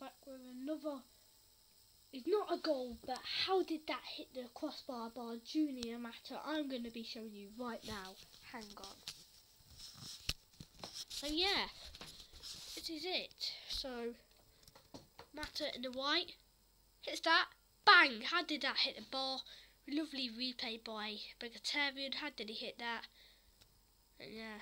back with another. It's not a goal, but how did that hit the crossbar bar Juan Mata? I'm going to be showing you right now. Hang on. So yeah, this is it. So Mata in the white hits that. Bang! How did that hit the bar? Lovely replay by Vegetarian. How did he hit that? And yeah.